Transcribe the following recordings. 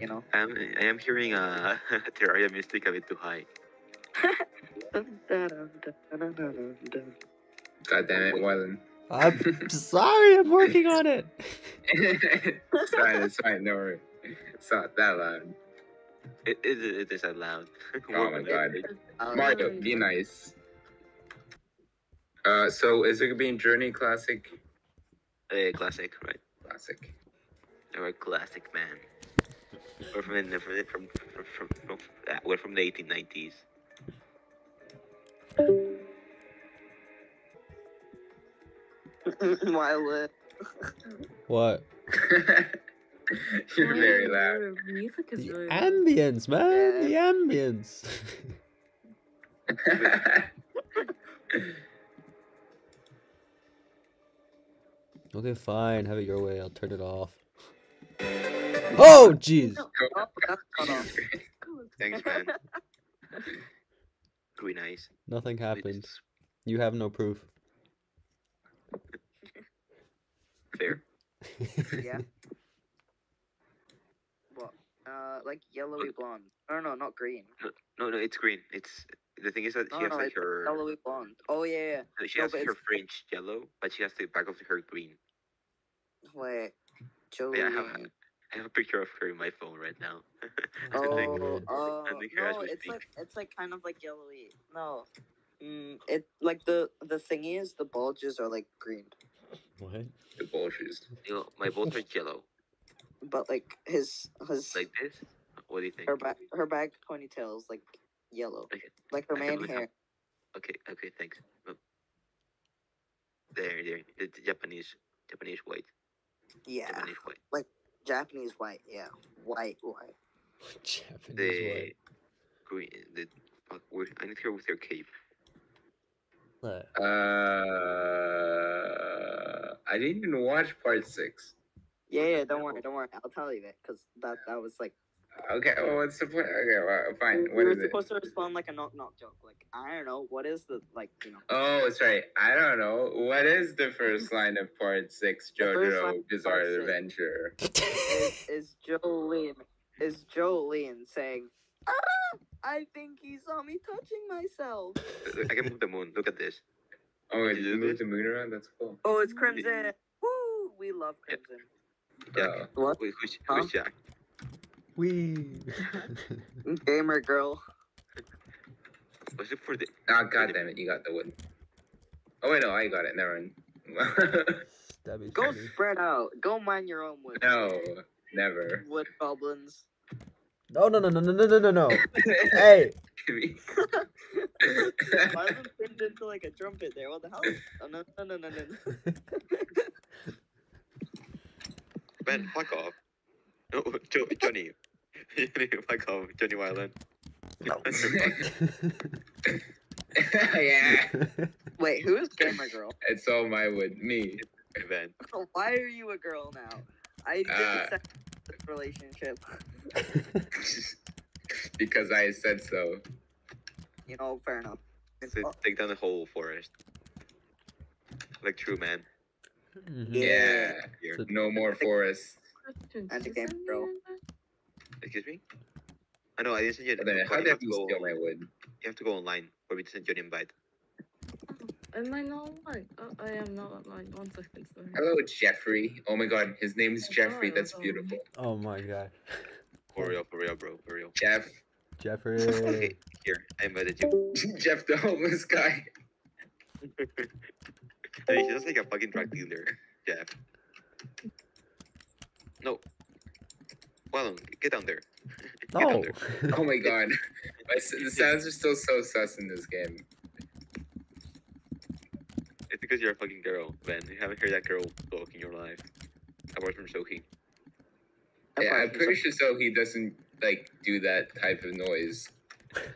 you know. I'm, I am hearing uh, Terraria Mystic a bit too high. God damn it, Wylan. I'm sorry, I'm working on it. it's fine, it's fine, no worry. It's not that loud. It, it, it is that loud. Oh my god. Um, Mario, be nice. Uh, so is it gonna be being Journey Classic? Uh, classic, right? Classic. Or a classic man. We're from the, from from from from, from uh, we're from the 1890s. Violet. What? You're very loud. Your music is The really ambience, man. The ambience. okay, fine. Have it your way. I'll turn it off. Oh, jeez. That's. Thanks, man. Pretty nice. Nothing We happened. just- You have no proof. Fair. Yeah. What? Uh, like yellowy blonde. No, no, not green. No, no, it's green. It's the thing is that No, she has no, like it's her yellowy blonde. Oh yeah, yeah. she no, has but her it's- fringe yellow, but she has the back of her green. Wait, Yeah, I have, I have a picture of her in my phone right now. I Oh, think- oh, I think no, it's speak. like it's like kind of like yellowy. No, mm, it like the the thingy is the bulges are like green, What? the bullshit. you know, my bolts are yellow, but like his his like this. What do you think? her back her back ponytail is like yellow, Okay. like her I can main up- hair. Okay, okay, thanks. There, there, the, the Japanese, Japanese white, Yeah, Japanese white. Japanese white. Yeah, white white. Japanese The green, the fuck. Where, I need to go with your cape. what? Uh, I didn't even watch part six. Yeah, yeah. Don't worry, don't worry. I'll tell you that because that that was like Okay, well, what's the point? Okay, well, fine. we What were is it? supposed to respond like a knock knock joke. Like I don't know what is the like you know. Oh, that's right. I don't know. What is the first line of part six, JoJo Bizarre six. Adventure? is, is Jolyne is Jolyne saying, "Ah, I think he saw me touching myself." I can move the moon. Look at this. Oh, wait, Did you you do moved this? the moon around? That's cool. Oh, it's Crimson. Woo! We love Crimson. Yeah. Oh. What? Wait, who's, Huh? who's Jack? Wee. Gamer girl. Was it for the? Ah, oh, god damn it! You got the wood. Oh wait, no, I got it. Never mind. Go funny. spread out. Go mine your own wood. No, never. Wood goblins. No, no, no, no, no, no, no, no. hey. Why was it turned into like a trumpet there? What the hell? Oh, no, no, no, no, no. ben, fuck off. No, Johnny, fuck off, Johnny Wyland. yeah, Wait, who is gamer girl? it's all my wood. Me. Man, Why are you a girl now? I did Uh, a sex relationship. because I said so. You know, fair enough. so take down the whole forest. Like true man. Mhm. Yeah. Here. So- No more forests. Question. And the Did game you Excuse me? I know I didn't send you. But then, but how you did have to you go- steal my wood? You have to go online for me to send you an invite. invite? Am I not online? Oh, I am not online. One second, sorry. Hello, Jeffrey. Oh my god, his name is Jeffrey. thought That's beautiful. Oh my god. For real, for real, bro, for real. Jeff. Jeffrey. Okay, here I invited you. Jeff the homeless guy. Hey, He's just like a fucking drug dealer, Jeff. No. Well, get down there. Get down No. there. Oh my god. My, the sounds are still so sus in this game. It's because you're a fucking girl, Ben. You haven't heard that girl talk in your life. Apart from Sophie. Yeah, I'm pretty sure so he doesn't like do that type of noise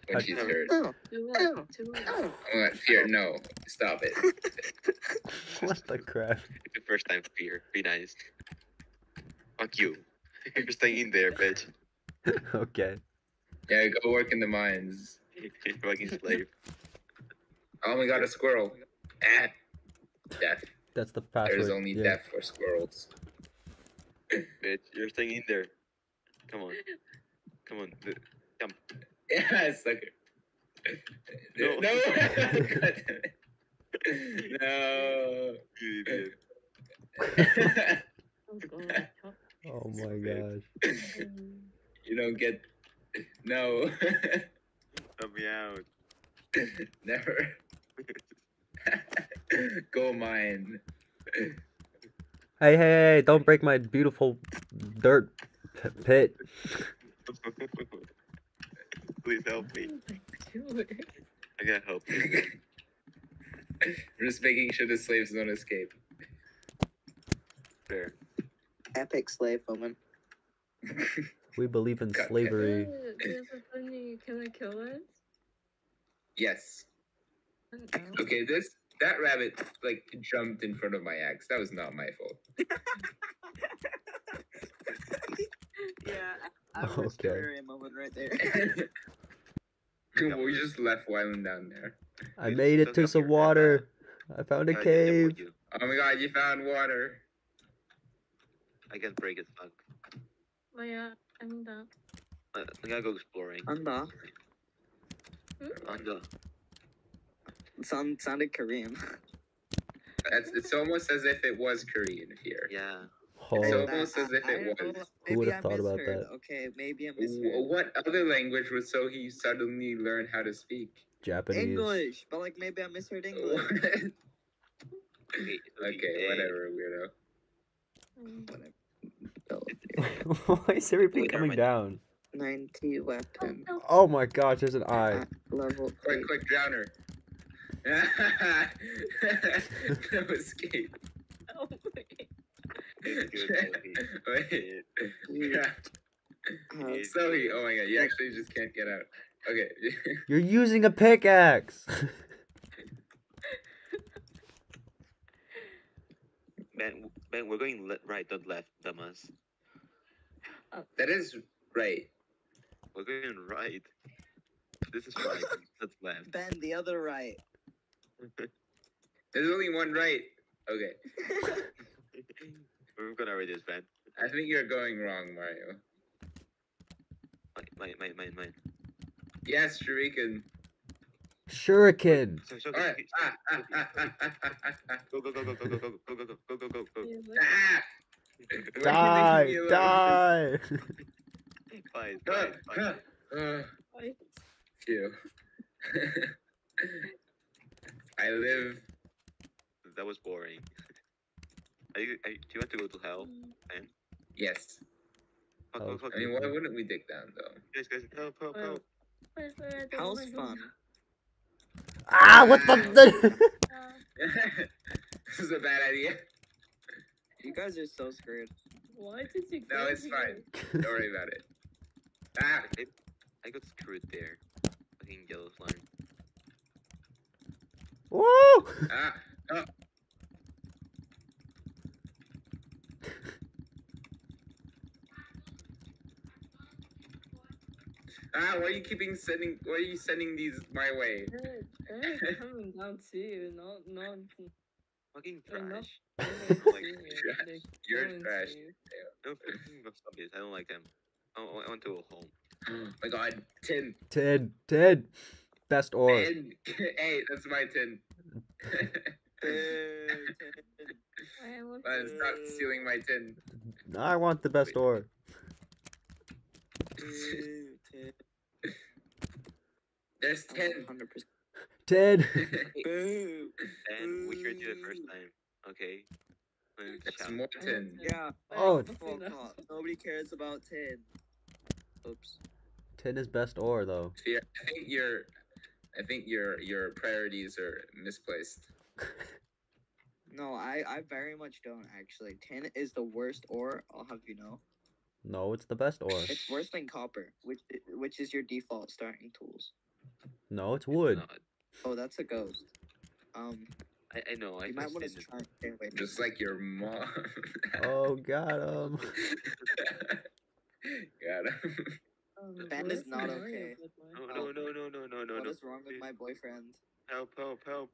when she's never- hurt. Oh, Too Oh. late. Too late. oh. Uh, my here, no. Stop it. what the crap? It's the first time fear. Be nice. Fuck you. You're staying in there, bitch. okay. Yeah, go work in the mines. you fucking slave. Oh my god, a squirrel. Ah. Death. That's the password. There's only yeah. death for squirrels. bitch. You're staying in there. Come on. Come on. th- Yeah, sucker. No. No. God damn it. No. You idiot. Oh. My gosh. You don't get. No. Help me out. Never. Go mine. Hey, hey, hey, don't break my beautiful dirt p- pit. Please help me. I gotta help you. We're just making sure the slaves don't escape. Fair. Epic slave moment. We believe in God slavery. There's a funny. Can I kill it? yes. Okay, this that rabbit like jumped in front of my axe. That was not my fault. Yeah, I Okay. a moment right there. we just left Wyland down there. I Please, made it to some your water. I found a can cave. Oh my god, you found water. I can break it. Fuck. Oh yeah, I'm done. Uh, I gotta go exploring. Anda. Anda. Sound, sounded Korean. That's, it's almost as if it was Korean here. Yeah. It's Oh, almost as if it I don't was. know, Who would've maybe I thought about misheard. that? Okay, maybe I W- misheard. What other language was so he suddenly learned how to speak? Japanese. English, but like maybe I misheard English. okay, Okay, okay, whatever, weirdo. Um, Whatever. Why is everybody Wait, coming down? 90 weapon. no. Oh my gosh, there's an eye. at Level Quick, eight. quick, drowner. no escape. Oh, wait. Wait. Yeah. Uh, Yeah. Sorry. Oh my god, you actually just can't get out. Okay. You're using a pickaxe. Ben, Ben, we're going le- right, not left, dumbass. That is right. We're going right. This is right. That's left. Ben, the other right. There's only one right. Okay. We're gonna read this, Ben. I think you're going wrong, Mario. Mine, mine, mine, mine, mine. Yes, Shuriken. Shuriken. So, so, Alright. so- Ah, ah, ah, ah, ah, ah, ah, Go, go, go, go, go, go, go, go, go, go, go, go, go. Yeah, ah. But- Why are Die, you leaving me alone? die. Fine, fine, ah, fine. ah. Wait. Phew. I live. That was boring. Are you, are you, do you want to go to hell? Yes. Fuck, Oh, fuck, fuck. I mean, why wouldn't we dig down though? Guys, guys, help, help, Well, help. Wait, wait, I don't How's wanna go. fun? Ah, what the? the- Uh, this is a bad idea. You guys are so screwed. why did you No, it's fine. Don't worry about it. Ah, I got screwed there. Fucking yellow slime. Woo! ah, ah. Ah, why are you keeping sending? Why are you sending these my way? Eric, Eric coming down too. Not, not. Fucking They're not- trash. they're not Like, seeing it, trash. they're You're trash. No, fucking zombies. I don't like them. I, I want to go home. Oh my god, tin, Tin, tin. Best ore. tin. hey, that's my tin. I want Man, stop stealing my tin. I want the best ore. There's tin. 100%. Tin. Boo. And we heard you the first time. Okay. There's shout. more tin. Yeah. Oh, Full. Nobody cares about tin. Oops. Tin is best ore though. Fear. I think your, I think your your priorities are misplaced. No, I, I very much don't actually. Tin is the worst ore, I'll have you know. No, it's the best ore. It's worse than copper, which which is your default starting tools. No, it's wood. No, Oh, that's a ghost. Um, I, I know. I you might want to try and stay away. from Just it. like your mom. Oh, got him. Got him. Um, Ben is not okay. by the way? No, no, no, no, no, no, no, What no. is wrong with my boyfriend? Help, help, help.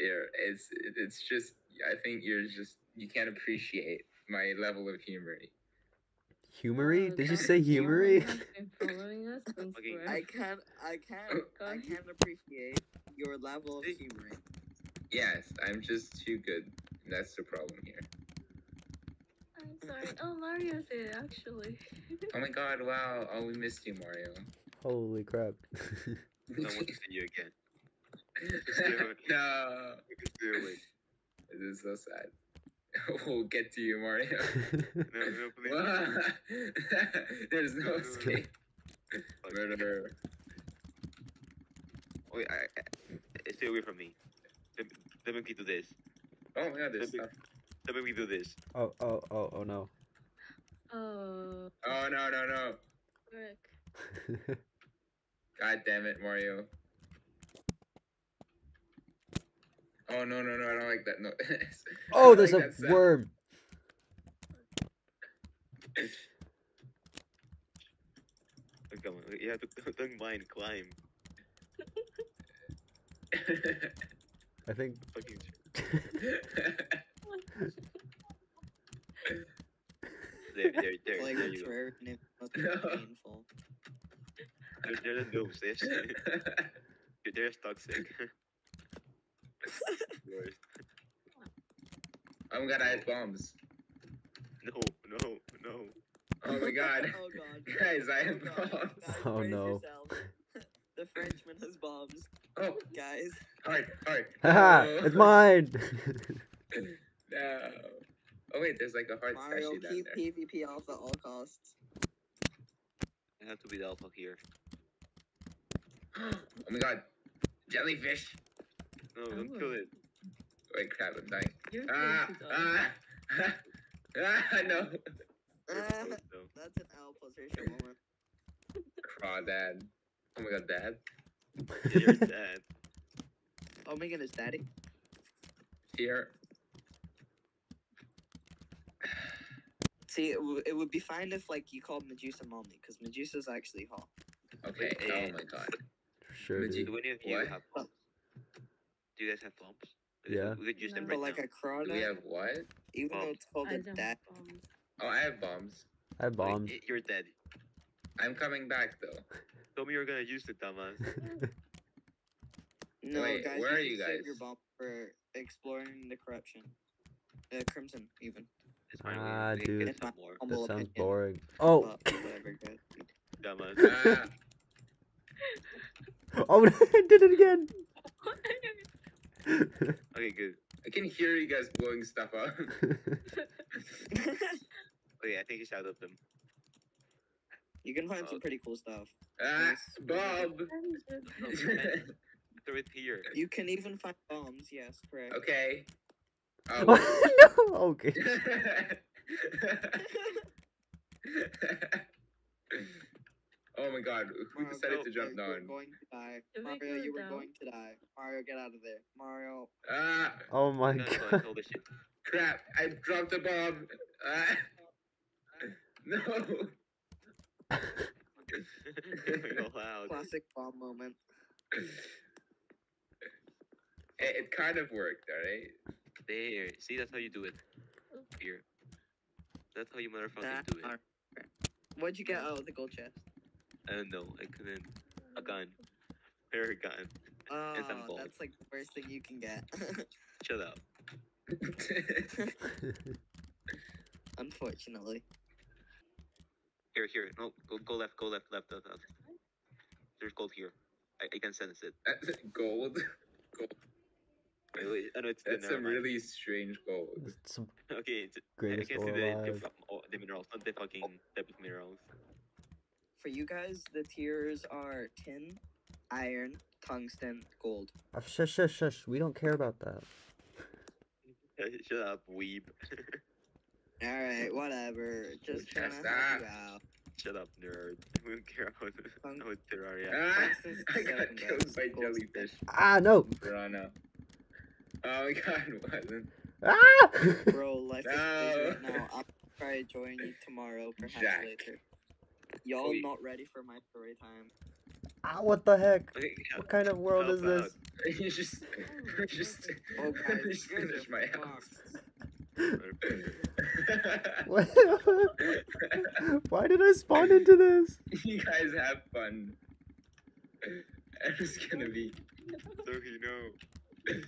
Yeah, it's it's just I think you're just you can't appreciate my level of humor. Humory? Uh, Did you say humory? Someone has been following us since Okay, we're- I can't, I can't, I can't appreciate your level of humor. Yes, I'm just too good. That's the problem here. I'm sorry. Oh, Mario's here, actually. Oh my god, wow. Oh, we missed you, Mario. Holy crap. I want to see you again. no. Do. This is so sad. we'll get to you, Mario. No, no, please. There's no No, no, no. escape. Fuck. Murderer. Wait, I, I, stay away from me. Let, let me do this. Oh my god, Let me- stuff. Let me do this. oh, oh, oh, oh no. Oh, Oh no, no, no. Rick. God damn it, Mario. Oh no, no, no, I don't like that. No. Oh, there's like a worm. Oh, come on. You have to don't mind climb. I think. Fucking. There, there, there, Like there a you go. prayer and it must be No. painful. There, there's no sis. There's toxic. Worst. oh my god, I had bombs. No, no, no. Oh my god. oh god. Guys, I have oh bombs. Guys, Oh, no. yourselves. the Frenchman has bombs. Oh, Guys. hard, hard. Haha, No. it's mine. No. Oh wait, there's like a hard Mario, statue down keep there. PvP off at all costs. I have to be the alpha here. oh my god, jellyfish. No, don't Oh. kill it. Wait, crap, I'm dying. You're Ah, going to ah, ah, no. You're Ah, close, though. that's an L position moment. Crawdad. Oh my god, dad. You're dead. Oh my goodness, daddy. Here. See, it, w- it would be fine if like you called Medusa mommy, because Medusa's actually hot. Okay. Wait, Oh eh, my god. sure, Would you- dude. Do any of you What? have bombs? Do you guys have bombs? Yeah. We could use them right But like now. a crawdad, Do we have what? even though it's called I a don't dad. have bombs. Oh, I have bombs. I have bombs. y- you're dead. I'm coming back though. Tell me you're gonna use the dumbass. No, Wait, guys, where are you you should save your guys? bomb for exploring the corruption. Uh, Crimson, even. It's. Ah, we, we can dude. get some that Humble sounds opinion, boring. Oh, but. Dumbass. Ah, oh, I did it again. Okay, good. I can hear you guys blowing stuff up. Okay, I think he's out of them. You can find some pretty cool stuff. ah, Bob. No, man, throw it here. You can even find bombs. Yes, correct. okay. Oh. no. Okay. oh my god, who Mario, decided go- to jump you were down? going to die. We Mario, you were down? going to die. Mario, get out of there. Mario. Ah, Oh my No, no, god. told crap, I dropped a bomb. Ah. No. You're loud. Classic bomb moment. It, it kind of worked, alright? There. See, that's how you do it. Here. That's how you motherfucking That do it. are- What'd you get out of the gold chest? I don't know. I couldn't. A gun. Air gun. Oh, that's like the worst thing you can get. Shut up. Unfortunately. Here, here. No, go, go left, go left, left, left, left. There's gold here. I, I can sense it. gold? Gold. wait. I know it's That's some mind. really strange gold. Some Okay, it's, I greatest can see the, the, alive. fu- oh, the minerals, not the fucking type of minerals. For you guys, the tiers are tin, iron, tungsten, gold. Uh, shush, shush, shush. We don't care about that. Shut up, weeb. Alright, whatever. Just trying to help you out. Shut up, nerd. We don't care about, Tung- about Terraria. Ah, I got seven, killed guys. by jellyfish. Ah, no. Piranha. Oh my god, it wasn't. Ah! Bro, life is No. busy right now. I'll try to join you tomorrow, perhaps Jack. later. Y'all not ready for my story time. ah, what the heck? Okay, What kind of world is help this? you just, you just, Oh, guys, just you guys finish my house. What? Why did I spawn into this? you guys have fun. I'm gonna be. So you know.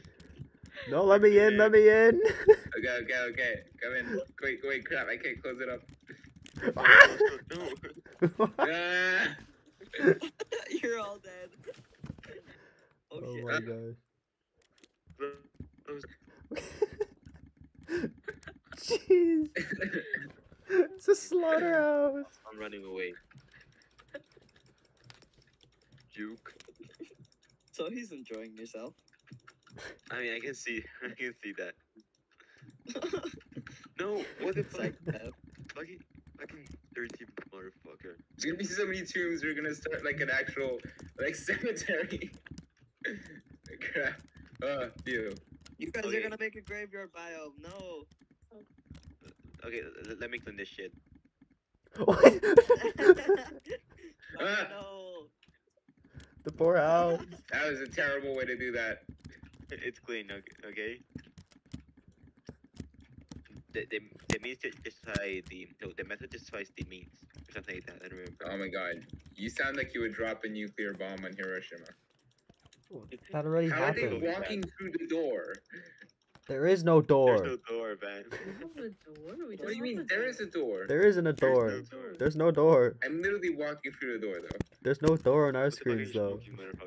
No, let me in, let me in. Okay, okay, okay. Come in. Wait, wait, crap! I can't close it up. Ah! You're all dead. Oh, oh shit. my god. Jeez. It's a slaughterhouse. I'm running away. Juke. So he's enjoying yourself. I mean, I can see, I can see that. No, what the fuck? Psychopath. Fucking, fucking dirty motherfucker. There's gonna be so many tombs. We're gonna start like an actual like cemetery. crap. Uh, oh, ew. You guys Okay. are gonna make a graveyard biome. No. Okay, l- let me clean this shit. What? oh, Ah. no. the poor house. That was a terrible way to do that. It's clean, okay? okay? The, the, the means ju- justify the, no, the method justifies the means. Or something like that, I don't remember. Oh my god. You sound like you would drop a nuclear bomb on Hiroshima. That already How are they walking through the door? There is no door. There's no door, man. We have a door. What do you mean? There is a door. There isn't a There's door. no door. There's no door. I'm literally walking through the door though. There's no door on our What the fuck are you screens though.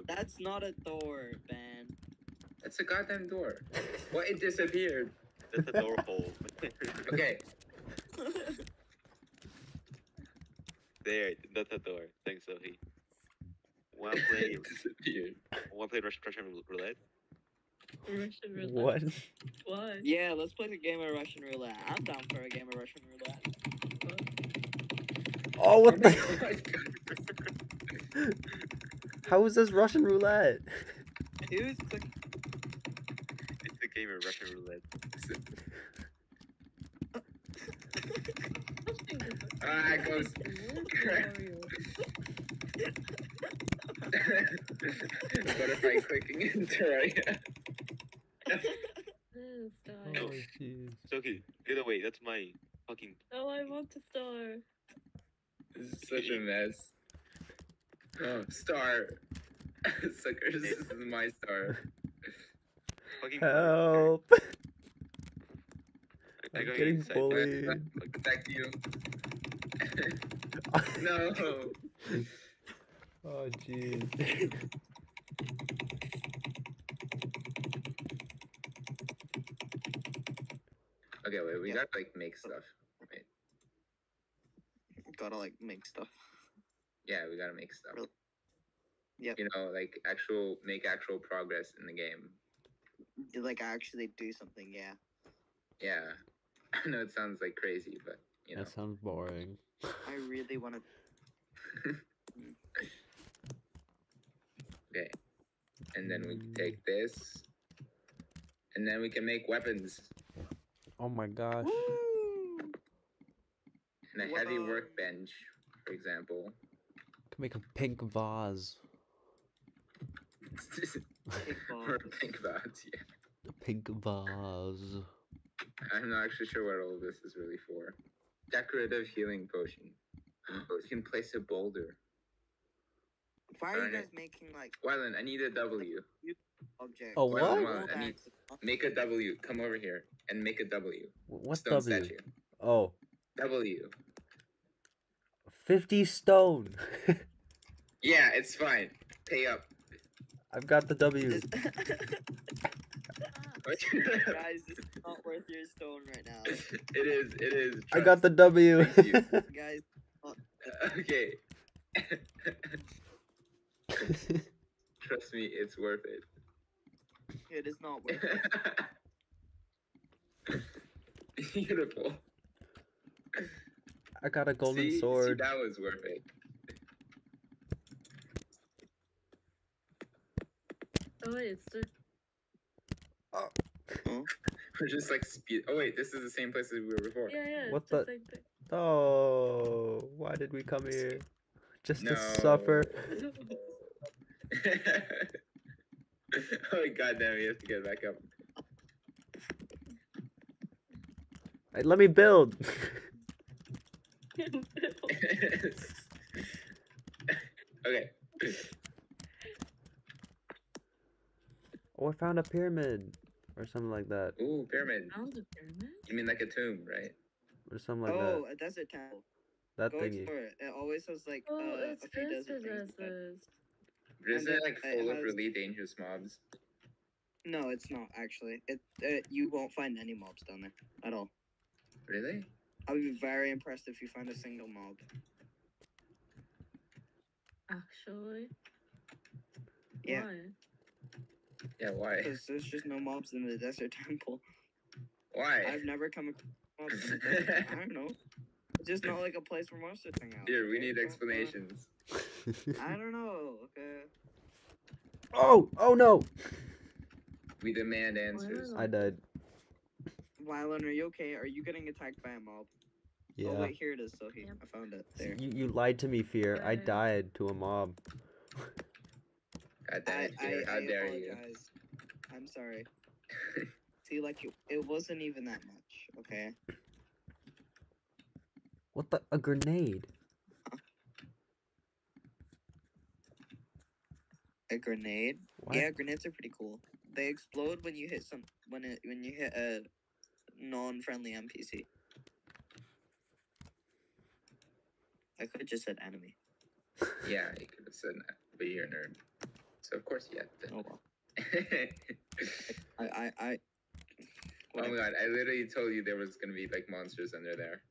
That's not a door, man. That's a goddamn door. What? It disappeared. That's a door hole. Okay. there, that's a door. Thanks, Sophie. Wanna play, it disappeared. wanna play Russian, Russian roulette? Russian roulette. What? Why? yeah, let's play the game of Russian roulette. I'm down for a game of Russian roulette. Oh, what Oh the? my How is this Russian roulette? Who's click? It's a game of Russian roulette. Ah, it goes- Butterfly clicking enter. No. Oh, jeez. Sophie, get away. That's my fucking. Oh, I want to star. This is such a mess. Oh, star. Suckers, this is my star. fucking Help! I I'm gotta getting get inside. bullied. Back to you. no. Oh, jeez. Okay, wait, we Yeah. gotta like make stuff. Wait. Gotta like make stuff. Yeah, we gotta make stuff. Really? Yep. You know, like actual make actual progress in the game. To, Like actually do something. Yeah. Yeah. I know it sounds like crazy, but you know. That sounds boring. I really want to. Okay. And then we can take hmm. this. And then we can make weapons. Oh my gosh. And a heavy Whoa. workbench, for example. Can make a pink vase. or a pink vase, yeah. A pink vase. I'm not actually sure what all this is really for. Decorative healing potion. You can place a boulder. Why are you guys making like Wylan, I need a W. objects? Oh, what? Gold Well, I need- Make a W. Come over here and make a W. What's Stone W? statue. Oh, W. 50 stone. Yeah, it's fine. Pay up. I've got the W. Guys, it's not worth your stone right now. it is. It is. I got the. W. Guys, Okay. Trust me, it's worth it. it is not worth it. Beautiful. I got a golden See? See, sword. that was worth it. Oh wait, it's the uh, We're just like speed. Oh wait, this is the same place as we were before. yeah yeah. What it's the the- same thing. Oh, why did we come here? Just to suffer. oh god damn, we have to get back up. Hey, Let me build. okay. oh, I found a pyramid. Or something like that. Ooh, pyramid. Found the pyramid? You mean like a tomb, right? Or something like that. oh, a desert temple. that. That Go thingy. explore it. It always has like Oh, uh, a few this desert things. But- Isn't it it- like it full of really dangerous mobs? No, it's not actually. It uh, you won't find any mobs down there at all. Really? I'll be very impressed if you find a single mob. Actually. Yeah. Why? Yeah, why? Because there's just no mobs in the desert temple. Why? I've never come across mobs in the desert. I don't know. It's just not like a place where monsters hang out. Here, we need explanations. I don't know. Okay. oh, oh no! We demand answers. I died. Wylan, are you okay? Are you getting attacked by a mob? Oh, yeah. Oh wait, here it is, Sophie. Yep. I found it. There. You, you lied to me, Fear. I died to a mob. God damn I, I, how I dare you? apologize. I'm sorry. See, like it, it wasn't even that much. Okay. What the? A grenade? A grenade. What? Yeah, grenades are pretty cool. They explode when you hit some when it when you hit a non-friendly NPC. I could have just said enemy. Yeah, you could have said that, but you're a nerd. So of course you had to. Oh well. I I I. oh my god, I literally told you there was gonna be like monsters under there.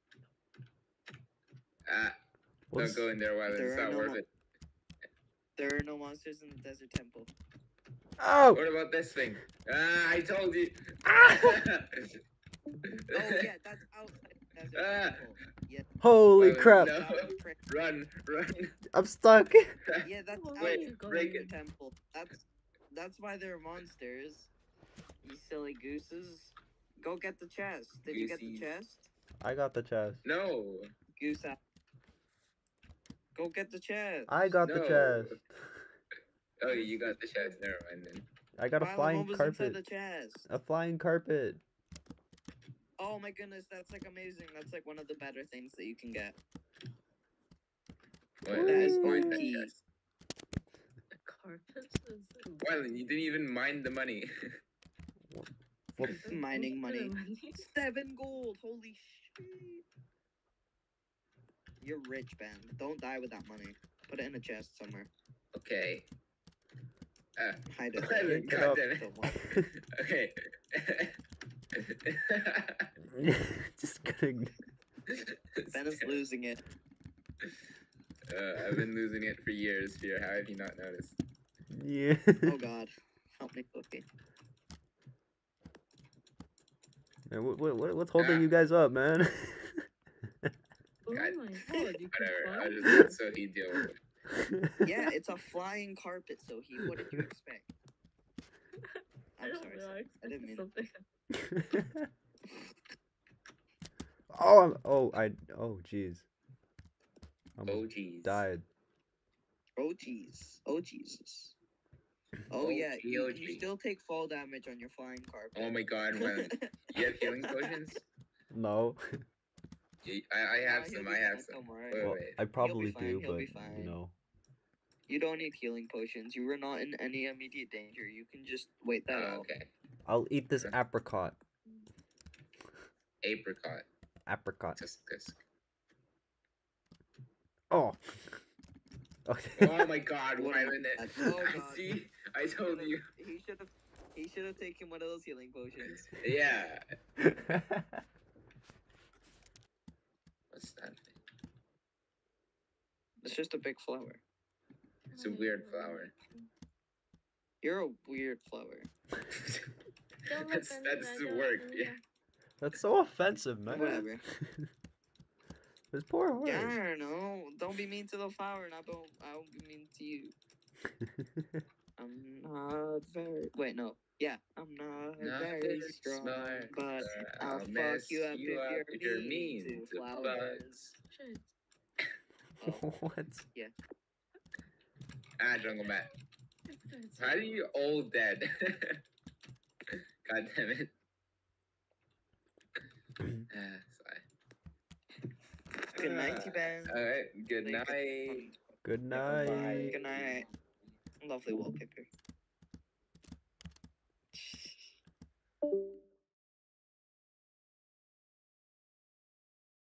Ah, What's- don't go in there while There it's not no worth mo- it. There are no monsters in the desert temple. Oh! What about this thing? Ah, I told you. Oh yeah, that's outside the desert Ah. temple. Yeah. Holy Well, crap! no. that was frick- run, run. I'm stuck. Yeah, that's Well, Wait, outside break the it. temple. That's that's why there are monsters. You silly gooses. Go get the chest. Did you get the chest? I got the chest. No. Goose out. Go get the chest. I got the No. chest. Oh, you got the chest. Never mind then. I got a Milo, flying carpet. the chest? A flying carpet. Oh my goodness, that's like amazing. That's like one of the better things that you can get. What? That is Mind that OP. chest. The carpet is. Wylan, you didn't even mind the money. What? Mining money. Seven gold. Holy shit. You're rich, Ben. Don't die with that money. Put it in a chest somewhere. okay. Ah, Hide it. Wylan, God damn it. Don't worry. Okay. Just kidding. Ben is losing it. Uh, I've been losing it for years here. How have you not noticed? Yeah. Oh god. Help me, Cookie. Man, what, what, what- what's holding Ah. you guys up, man? Oh God. my god, Whatever. I'll just let Sophie deal with it. Yeah, it's a flying carpet, so he. What did you expect? I I'm don't sorry. know. sorry. I didn't mean. something. oh, I'm, oh, I, oh, jeez. Oh, jeez. died. Oh jeez. Oh Jesus. Oh Oh, yeah. You, you still take fall damage on your flying carpet. Oh my god, Wylan. You have healing potions? No. You- I, I have Nah, he'll some, I have some. don't. Wait, Well, wait. I probably do, he'll but be you know. You don't need healing potions. You were not in any immediate danger. You can just wait that Oh, out. okay. I'll eat this Okay. apricot. Apricot. Apricot. Tisk tisk. Oh. oh. Okay. Oh my god, What am I- it- Oh god. See? I told you. He should have. He should have taken one of those healing potions. Yeah. What's that thing? It's just a big flower. It's a weird flower. You're a weird flower. Don't that's listen, that's the don't word. Yeah. That's so offensive, man. Whatever. This poor horse. Yeah, I don't know. Don't be mean to the flower, and I don't. I won't be mean to you. I'm not very. Wait, no. Yeah, I'm not, Not very very strong, smart, but but I'll I'll fuck mess you up you if you're, if you're mean, mean to to flowers. Shit. Oh, what? Yeah. Ah, Jungle Mat. It's- How do you all dead? God damn it. Yeah, sigh. Good night, Ah, Ben. All right. Good Thank you. night. Good night. Good night. Lovely wallpaper. you